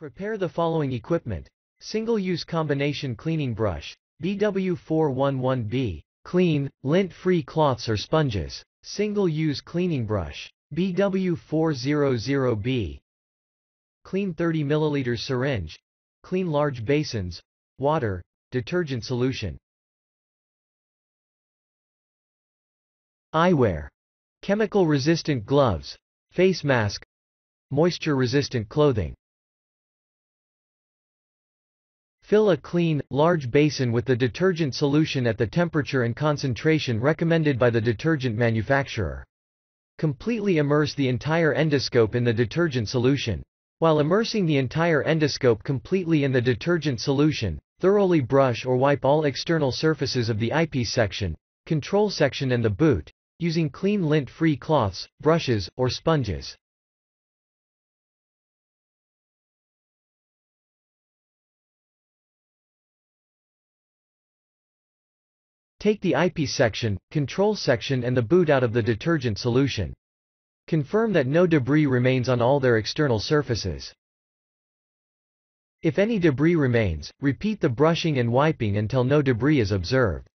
Prepare the following equipment. Single-use combination cleaning brush, BW411B, clean, lint-free cloths or sponges. Single-use cleaning brush, BW400B. Clean 30 ml syringe. Clean large basins, water, detergent solution. Eyewear. Chemical-resistant gloves, face mask, moisture-resistant clothing. Fill a clean, large basin with the detergent solution at the temperature and concentration recommended by the detergent manufacturer. Completely immerse the entire endoscope in the detergent solution. While immersing the entire endoscope completely in the detergent solution, thoroughly brush or wipe all external surfaces of the eyepiece section, control section and the boot, using clean lint-free cloths, brushes, or sponges. Take the eyepiece section, control section and the boot out of the detergent solution. Confirm that no debris remains on all their external surfaces. If any debris remains, repeat the brushing and wiping until no debris is observed.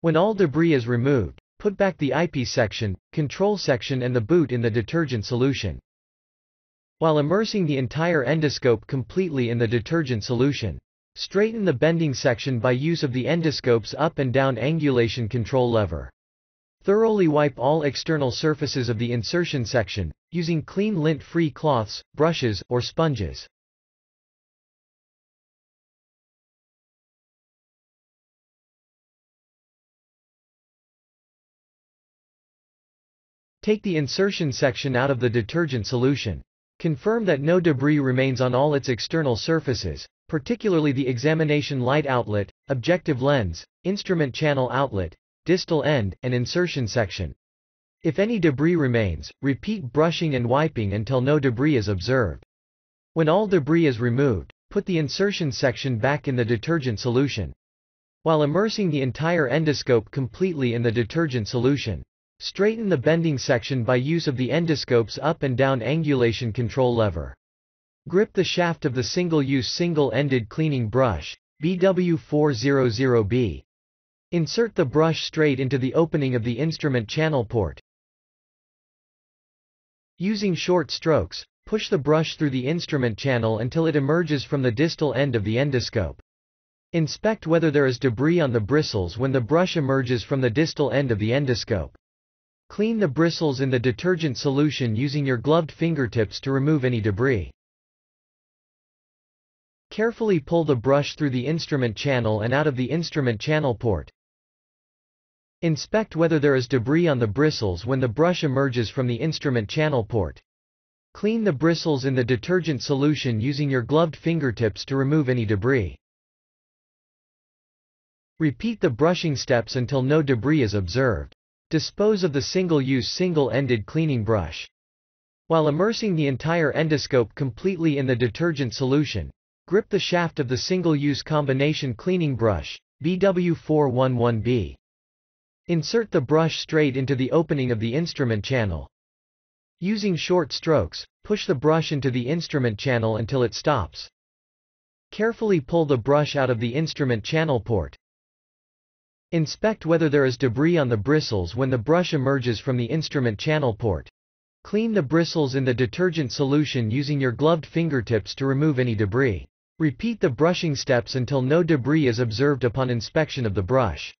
When all debris is removed, put back the eyepiece section, control section and the boot in the detergent solution. While immersing the entire endoscope completely in the detergent solution, Straighten the bending section by use of the endoscope's up and down angulation control lever. Thoroughly wipe all external surfaces of the insertion section, using clean lint-free cloths, brushes, or sponges. Take the insertion section out of the detergent solution. Confirm that no debris remains on all its external surfaces, particularly the examination light outlet, objective lens, instrument channel outlet, distal end, and insertion section. If any debris remains, repeat brushing and wiping until no debris is observed. When all debris is removed, put the insertion section back in the detergent solution. While immersing the entire endoscope completely in the detergent solution, straighten the bending section by use of the endoscope's up and down angulation control lever. Grip the shaft of the single-use single-ended cleaning brush, BW400B. Insert the brush straight into the opening of the instrument channel port. Using short strokes, push the brush through the instrument channel until it emerges from the distal end of the endoscope. Inspect whether there is debris on the bristles when the brush emerges from the distal end of the endoscope. Clean the bristles in the detergent solution using your gloved fingertips to remove any debris. Carefully pull the brush through the instrument channel and out of the instrument channel port. Inspect whether there is debris on the bristles when the brush emerges from the instrument channel port. Clean the bristles in the detergent solution using your gloved fingertips to remove any debris. Repeat the brushing steps until no debris is observed. Dispose of the single-use single-ended cleaning brush. While immersing the entire endoscope completely in the detergent solution, Grip the shaft of the single-use combination cleaning brush, BW411B. Insert the brush straight into the opening of the instrument channel. Using short strokes, push the brush into the instrument channel until it stops. Carefully pull the brush out of the instrument channel port. Inspect whether there is debris on the bristles when the brush emerges from the instrument channel port. Clean the bristles in the detergent solution using your gloved fingertips to remove any debris. Repeat the brushing steps until no debris is observed upon inspection of the brush.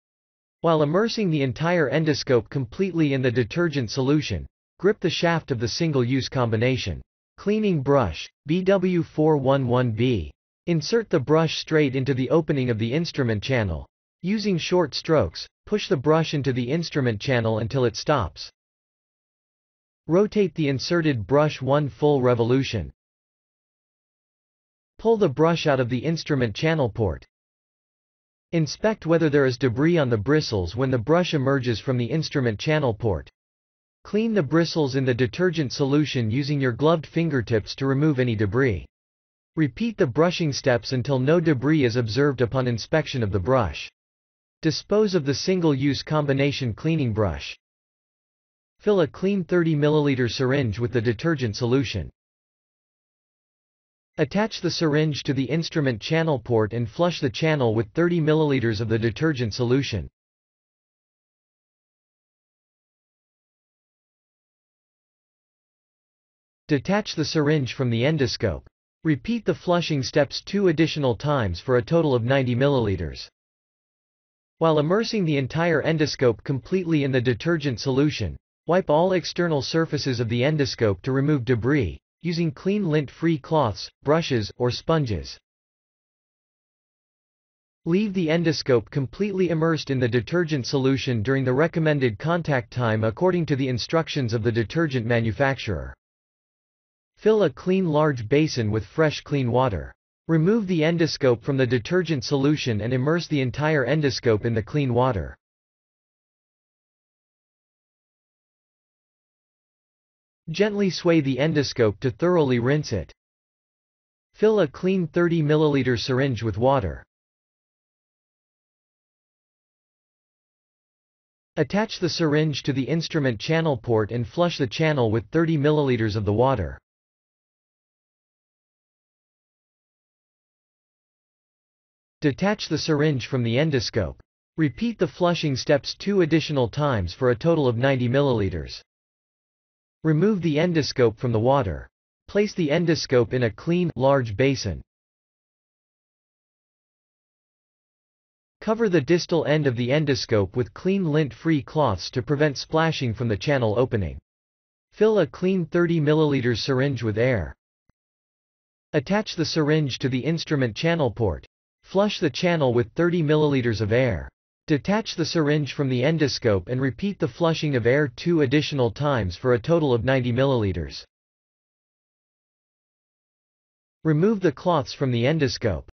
While immersing the entire endoscope completely in the detergent solution, grip the shaft of the single-use combination. Cleaning brush, BW411B. Insert the brush straight into the opening of the instrument channel. Using short strokes, push the brush into the instrument channel until it stops. Rotate the inserted brush one full revolution. Pull the brush out of the instrument channel port. Inspect whether there is debris on the bristles when the brush emerges from the instrument channel port. Clean the bristles in the detergent solution using your gloved fingertips to remove any debris. Repeat the brushing steps until no debris is observed upon inspection of the brush. Dispose of the single-use combination cleaning brush. Fill a clean 30 ml syringe with the detergent solution. Attach the syringe to the instrument channel port and flush the channel with 30 ml of the detergent solution. Detach the syringe from the endoscope. Repeat the flushing steps two additional times for a total of 90 ml. While immersing the entire endoscope completely in the detergent solution, Wipe all external surfaces of the endoscope to remove debris, using clean lint-free cloths, brushes, or sponges. Leave the endoscope completely immersed in the detergent solution during the recommended contact time according to the instructions of the detergent manufacturer. Fill a clean large basin with fresh clean water. Remove the endoscope from the detergent solution and immerse the entire endoscope in the clean water. Gently sway the endoscope to thoroughly rinse it. Fill a clean 30 ml syringe with water. Attach the syringe to the instrument channel port and flush the channel with 30 ml of the water. Detach the syringe from the endoscope. Repeat the flushing steps two additional times for a total of 90 milliliters. Remove the endoscope from the water. Place the endoscope in a clean, large basin. Cover the distal end of the endoscope with clean lint-free cloths to prevent splashing from the channel opening. Fill a clean 30 ml syringe with air. Attach the syringe to the instrument channel port. Flush the channel with 30 ml of air. Detach the syringe from the endoscope and repeat the flushing of air two additional times for a total of 90 milliliters. Remove the cloths from the endoscope.